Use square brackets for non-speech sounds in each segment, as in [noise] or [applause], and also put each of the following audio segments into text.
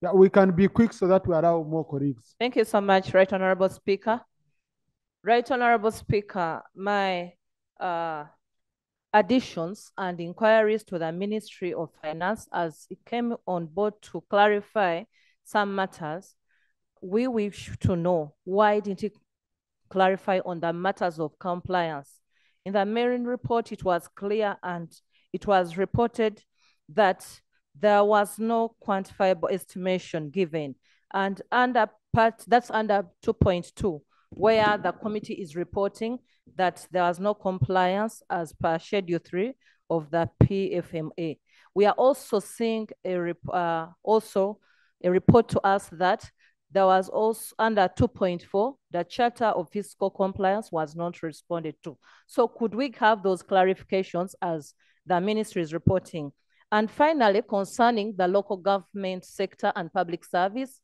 We can be quick so that we allow more colleagues. Thank you so much, Right Honorable Speaker. Right Honorable Speaker, my uh, additions and inquiries to the Ministry of Finance as it came on board to clarify some matters. We wish to know why didn't it clarify on the matters of compliance? In the Marine report, it was clear and it was reported that there was no quantifiable estimation given. And under part, that's under 2.2, where the committee is reporting that there was no compliance as per Schedule 3 of the PFMA. We are also seeing a uh, also a report to us that there was also under 2.4, the Charter of Fiscal Compliance was not responded to. So could we have those clarifications as the ministry is reporting? And finally, concerning the local government sector and public service,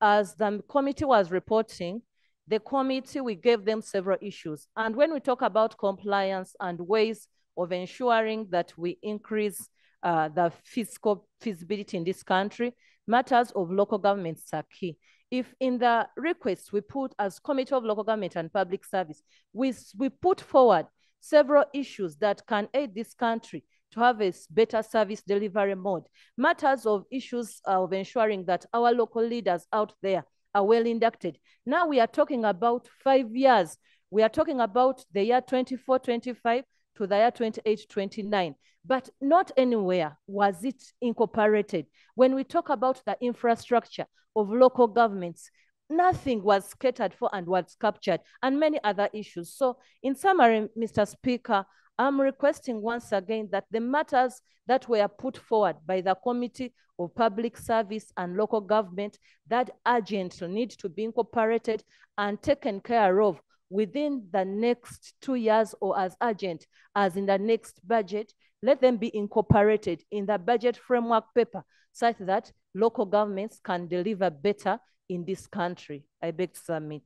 as the committee was reporting, the committee, we gave them several issues. And when we talk about compliance and ways of ensuring that we increase uh, the fiscal feasibility in this country, matters of local governments are key. If in the request we put as Committee of Local Government and Public Service, we, we put forward several issues that can aid this country a better service delivery mode. Matters of issues of ensuring that our local leaders out there are well inducted. Now we are talking about five years. We are talking about the year 24, 25 to the year 28, 29. But not anywhere was it incorporated. When we talk about the infrastructure of local governments, nothing was catered for and was captured, and many other issues. So, in summary, Mr. Speaker, I'm requesting once again that the matters that were put forward by the Committee of Public Service and Local Government that urgently need to be incorporated and taken care of within the next two years or as urgent as in the next budget, let them be incorporated in the budget framework paper such that local governments can deliver better in this country. I beg to submit.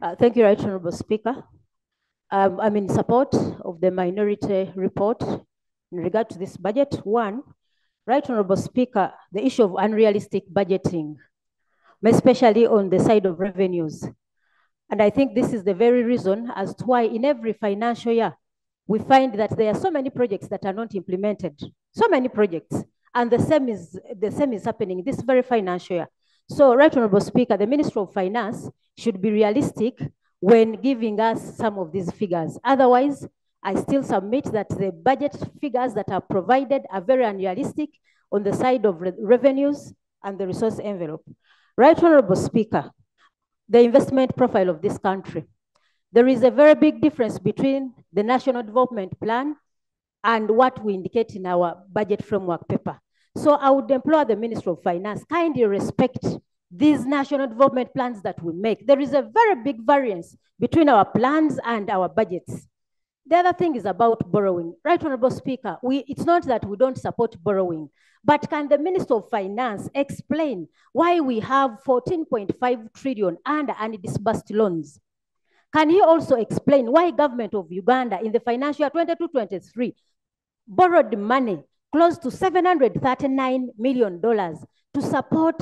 Uh, thank you, Right Honorable Speaker. Um, I'm in support of the minority report in regard to this budget. One, Right Honorable Speaker, the issue of unrealistic budgeting, especially on the side of revenues. And I think this is the very reason as to why in every financial year, we find that there are so many projects that are not implemented, so many projects. And the same is, the same is happening this very financial year. So, Right Honorable Speaker, the Minister of Finance should be realistic when giving us some of these figures. Otherwise, I still submit that the budget figures that are provided are very unrealistic on the side of re revenues and the resource envelope. Right Honorable Speaker, the investment profile of this country. There is a very big difference between the National Development Plan and what we indicate in our budget framework paper. So I would implore the Minister of Finance, kindly respect these national development plans that we make. There is a very big variance between our plans and our budgets. The other thing is about borrowing. Right, Honorable Speaker, we, it's not that we don't support borrowing, but can the Minister of Finance explain why we have 14.5 trillion under undisbursed loans? Can he also explain why government of Uganda in the financial year 22-23 borrowed money close to $739 million to support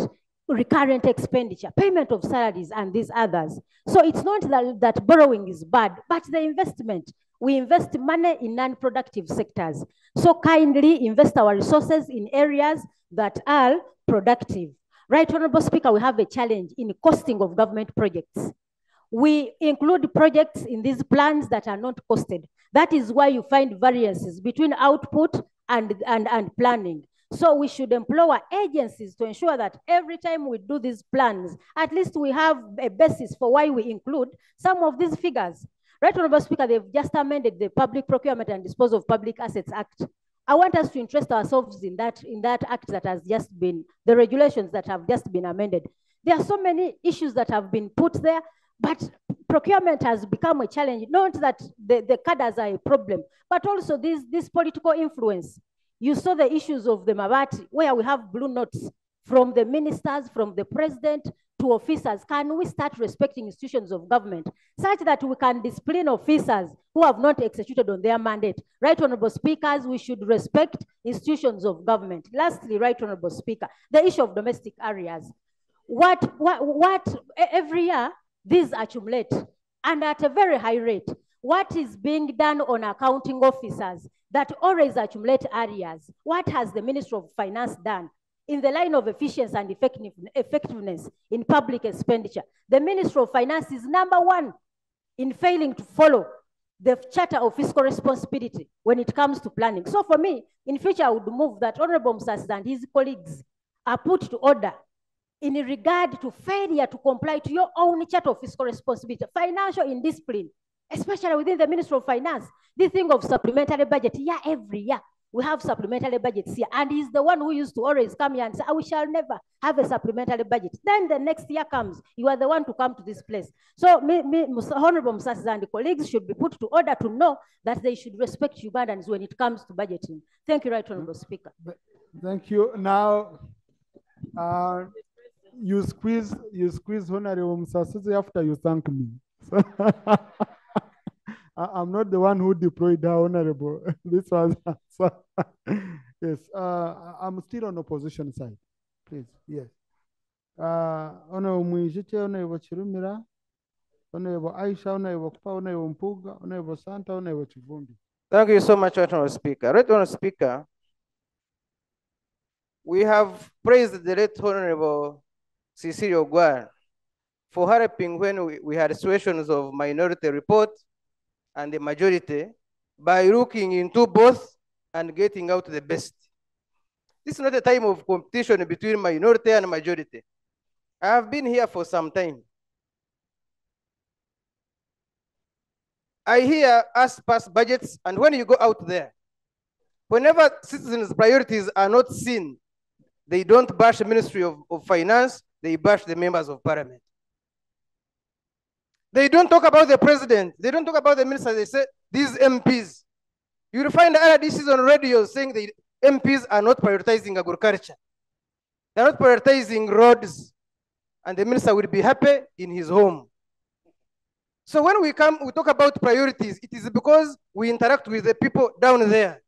recurrent expenditure, payment of salaries, and these others. So it's not that, that borrowing is bad, but the investment. We invest money in non-productive sectors. So kindly invest our resources in areas that are productive. Right, Honorable Speaker, we have a challenge in costing of government projects. We include projects in these plans that are not costed. That is why you find variances between output and, and, and planning. So we should employ agencies to ensure that every time we do these plans, at least we have a basis for why we include some of these figures. Right, Honorable Speaker, they've just amended the Public Procurement and Disposal of Public Assets Act. I want us to interest ourselves in that, in that act that has just been, the regulations that have just been amended. There are so many issues that have been put there, but procurement has become a challenge. Not that the, the cadres are a problem, but also this, this political influence you saw the issues of the Mabati, where we have blue notes from the ministers, from the president, to officers, can we start respecting institutions of government such that we can discipline officers who have not executed on their mandate? Right Honorable Speakers, we should respect institutions of government. Lastly, Right Honorable Speaker, the issue of domestic arrears. What, what, what every year, these accumulate and at a very high rate. What is being done on accounting officers that always accumulate arrears? What has the Minister of Finance done? in the line of efficiency and effectiveness in public expenditure. The Minister of Finance is number one in failing to follow the Charter of Fiscal Responsibility when it comes to planning. So for me, in future, I would move that Honorable Msas and his colleagues are put to order in regard to failure to comply to your own Charter of Fiscal Responsibility, financial indiscipline, especially within the Ministry of Finance. This thing of supplementary budget, yeah, every year we have supplementary budgets here. And he's the one who used to always come here and say, "Ah, we shall never have a supplementary budget. Then the next year comes, you are the one to come to this place. So me, me, Honorable Musas and colleagues should be put to order to know that they should respect Ugandans when it comes to budgeting. Thank you, Right Honorable Speaker. Thank you. Now, uh, you squeeze, you squeeze Honorable Musasizi after you thank me. So [laughs] I, I'm not the one who deployed the honorable. [laughs] This was, so, [laughs] yes, uh, I'm still on opposition side, please, yes. Uh, Honorable Mwijite, Honorable Chirumira, Honorable Aisha, Honorable Kupa, Honorable Mpuuga, Honorable Santa, Honorable Chivumbi. Thank you so much, Honorable Speaker. Right Honorable Speaker, we have praised the late Honorable Cecilia Ogwal for helping when we, we had situations of minority report and the majority by looking into both and getting out the best. This is not a time of competition between minority and majority. I have been here for some time. I hear us pass budgets, and when you go out there, whenever citizens' priorities are not seen, they don't bash the Ministry of, of Finance, they bash the members of parliament. They don't talk about the president, they don't talk about the minister, they say these MPs. You'll find other DCs on radio saying the MPs are not prioritizing agriculture. They're not prioritizing roads, and the minister will be happy in his home. So when we come, we talk about priorities, it is because we interact with the people down there.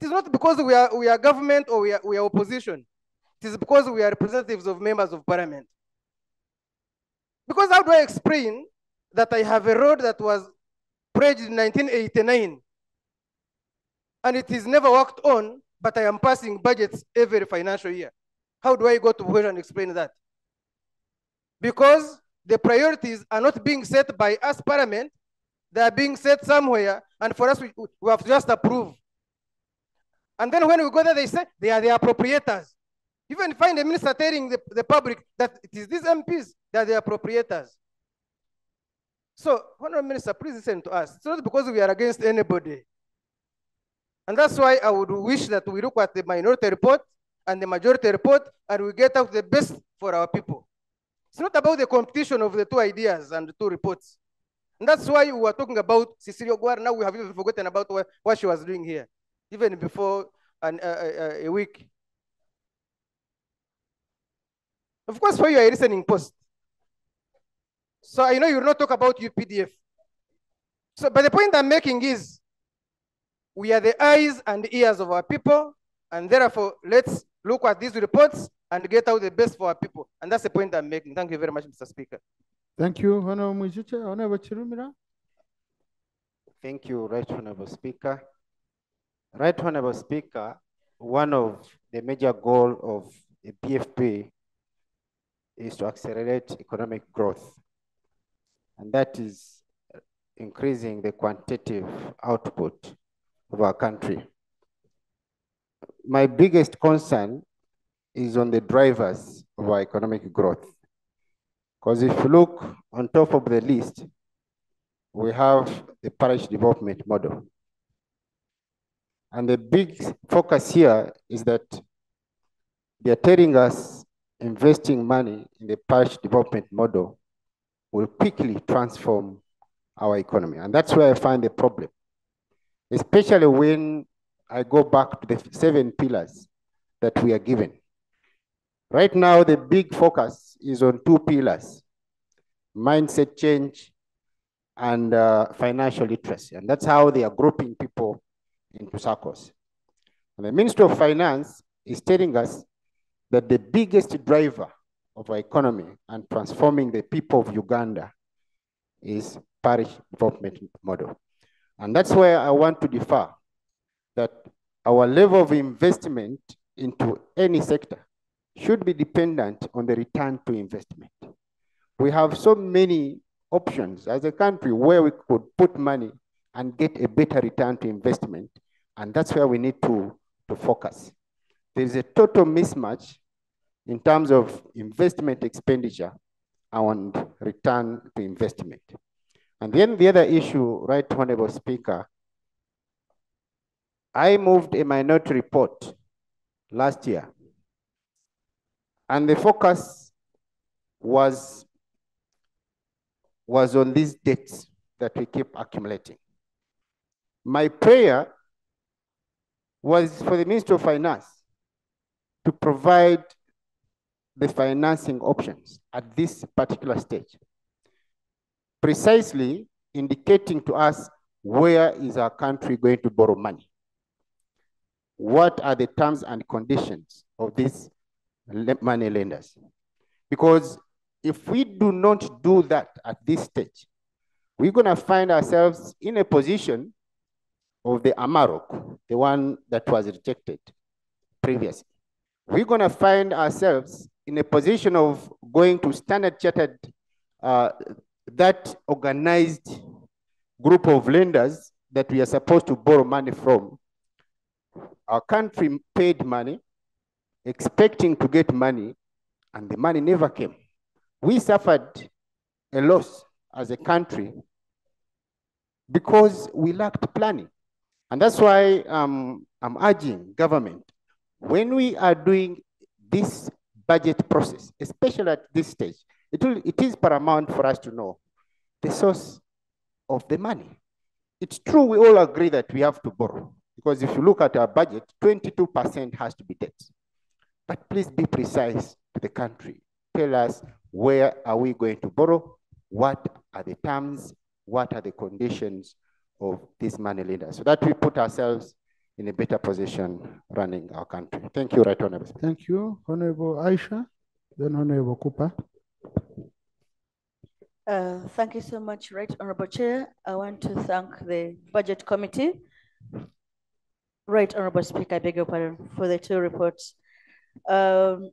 It is not because we are, we are government or we are, we are opposition. It is because we are representatives of members of parliament. Because how do I explain that I have a road that was pledged in 1989 and it is never worked on, but I am passing budgets every financial year? How do I go to where and explain that? Because the priorities are not being set by us parliament, they are being set somewhere, and for us, we, we have to just approve. And then when we go there, they say they are the appropriators. Even find a minister telling the, the public that it is these MPs that are the appropriators. So, Honorable Minister, please listen to us. It's not because we are against anybody. And that's why I would wish that we look at the minority report and the majority report and we get out the best for our people. It's not about the competition of the two ideas and the two reports. And that's why we were talking about Cecilia Ogwal. Now we have even forgotten about what, what she was doing here, even before an, uh, uh, a week. Of course, for you, a listening post. So I know you will not talk about UPDF. So, but the point I'm making is we are the eyes and ears of our people, and therefore let's look at these reports and get out the best for our people. And that's the point I'm making. Thank you very much, Mr. Speaker. Thank you, Honorable Honorable Chirumira. Thank you, Right Honorable Speaker. Right Honorable Speaker, one of the major goals of the BFP is to accelerate economic growth. And that is increasing the quantitative output of our country. My biggest concern is on the drivers of our economic growth. Because if you look on top of the list, we have the parish development model. And the big focus here is that they are telling us investing money in the parish development model will quickly transform our economy. And that's where I find the problem, especially when I go back to the seven pillars that we are given. Right now, the big focus is on two pillars, mindset change and uh, financial literacy. And that's how they are grouping people into circles. And the Ministry of Finance is telling us that the biggest driver of our economy and transforming the people of Uganda is parish development model. And that's where I want to differ that our level of investment into any sector should be dependent on the return to investment. We have so many options as a country where we could put money and get a better return to investment. And that's where we need to, to focus. There's a total mismatch in terms of investment expenditure and return to investment. And then the other issue, right, Honorable Speaker, I moved a minority report last year, and the focus was, was on these debts that we keep accumulating. My prayer was for the Ministry of Finance to provide the financing options at this particular stage, precisely indicating to us where is our country going to borrow money? What are the terms and conditions of these money lenders? Because if we do not do that at this stage, we're going to find ourselves in a position of the Amarok, the one that was rejected previously. We're going to find ourselves in a position of going to Standard Chartered, uh, that organized group of lenders that we are supposed to borrow money from. Our country paid money, expecting to get money, and the money never came. We suffered a loss as a country because we lacked planning. And that's why um, I'm urging government, when we are doing this budget process, especially at this stage, it, will, it is paramount for us to know the source of the money. It's true, we all agree that we have to borrow, because if you look at our budget, 22% has to be debt. But please be precise to the country. Tell us where are we going to borrow? What are the terms? What are the conditions of this money lender? So that we put ourselves in a better position running our country. Thank you, Right Honorable. Thank you, Honorable Aisha, then Honorable Cooper. Uh, thank you so much, Right Honorable Chair. I want to thank the Budget Committee. Right Honorable Speaker, I beg your pardon, for the two reports. Um,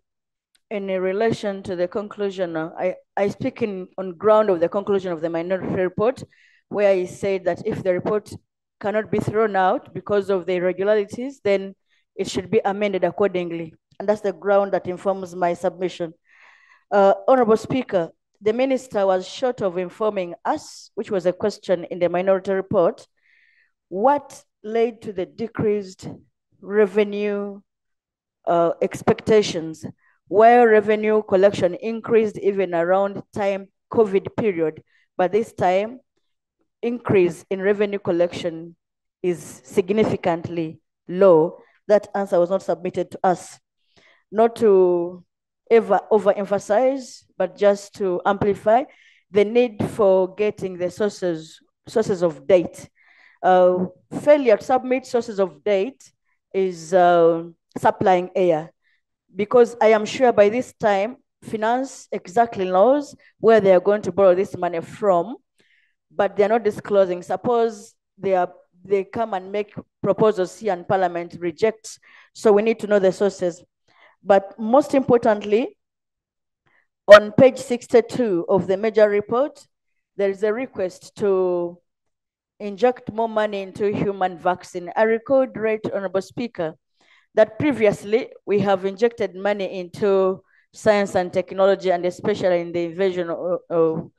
in relation to the conclusion, I, I speak in, on ground of the conclusion of the minority report, where I said that if the report cannot be thrown out because of the irregularities, then it should be amended accordingly. And that's the ground that informs my submission. Uh, Honorable Speaker, the minister was short of informing us, which was a question in the minority report, what led to the decreased revenue uh, expectations, where revenue collection increased even around time COVID period, but this time increase in revenue collection is significantly low. That answer was not submitted to us. Not to ever overemphasize, but just to amplify the need for getting the sources, sources of date. Uh, failure to submit sources of date is uh, supplying air because I am sure by this time, finance exactly knows where they are going to borrow this money from but they're not disclosing. Suppose they are they come and make proposals here and parliament rejects. So we need to know the sources. But most importantly, on page 62 of the major report, there is a request to inject more money into human vaccine. I record, right, Honorable Speaker, that previously we have injected money into science and technology and especially in the invasion of, of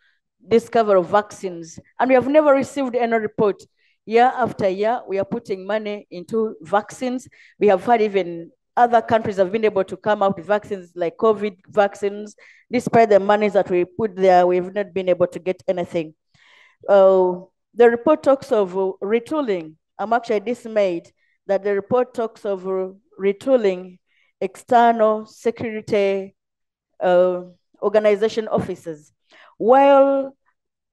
discovery of vaccines. And we have never received any report. Year after year, we are putting money into vaccines. We have had even other countries have been able to come out with vaccines like COVID vaccines. Despite the monies that we put there, we've not been able to get anything. Uh, the report talks of retooling. I'm actually dismayed that the report talks of retooling external security uh, organization officers. While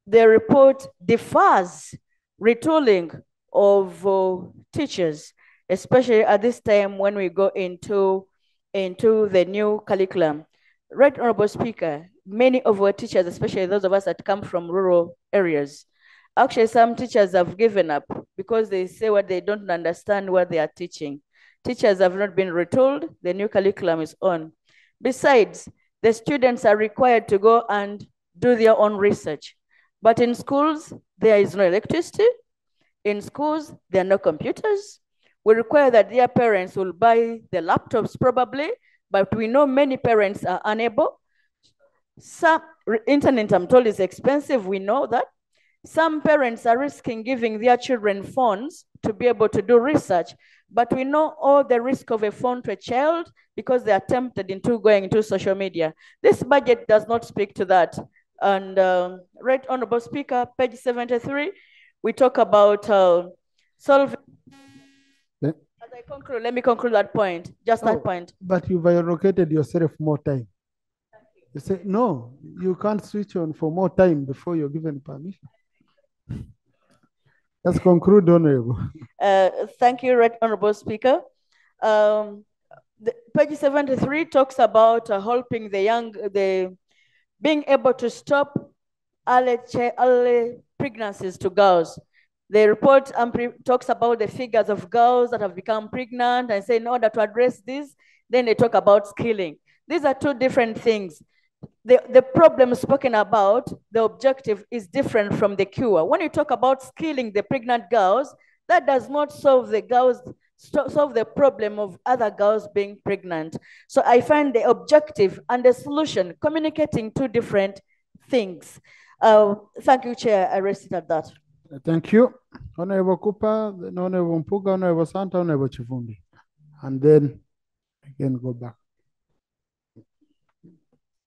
the report defers retooling of uh, teachers, especially at this time when we go into, into the new curriculum. Right, Honorable Speaker, many of our teachers, especially those of us that come from rural areas, actually some teachers have given up because they say what they don't understand what they are teaching. Teachers have not been retooled, the new curriculum is on. Besides, the students are required to go and do their own research. But in schools, there is no electricity. In schools, there are no computers. We require that their parents will buy the laptops probably, but we know many parents are unable. Some internet, I'm told, is expensive. We know that. Some parents are risking giving their children phones to be able to do research, but we know all the risk of a phone to a child because they are tempted into going into social media. This budget does not speak to that. And um, right, Honorable Speaker, page 73, we talk about uh, solving. Yeah. As I conclude, let me conclude that point, just Oh. that point. But you've allocated yourself more time. You say, no, you can't switch on for more time before you're given permission. Let's conclude, Honorable. [laughs] Uh, thank you, Right Honorable Speaker. Um, the, page 73 talks about uh, helping the young, the being able to stop early, early pregnancies to girls. The report um, talks about the figures of girls that have become pregnant and say in order to address this, then they talk about skilling. These are two different things. The, the problem spoken about, the objective is different from the cure. When you talk about skilling the pregnant girls, that does not solve the girls solve the problem of other girls being pregnant. So I find the objective and the solution communicating two different things. Uh, thank you, Chair. I rest it at that. Thank you. Honorable Cooper, Honorable Mpuuga, Honorable Santa, Honorable Chifundi. And then again go back.